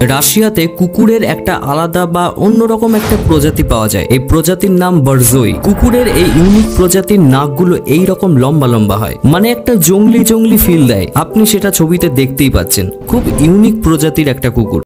রাশিয়াতে কুকুরের একটা আলাদা বা অন্যরকম একটা প্রজাতি পাওয়া যায়। এই প্রজাতির নাম বারজোই। কুকুরের এই ইউনিক প্রজাতির নাকগুলো এই রকম লম্বা লম্বা হয়। মানে একটা জঙ্গলি জঙ্গলি ফিল দেয়। আপনি সেটা ছবিতে দেখতেই পাচ্ছেন। খুব ইউনিক প্রজাতির একটা কুকুর।